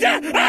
Ah!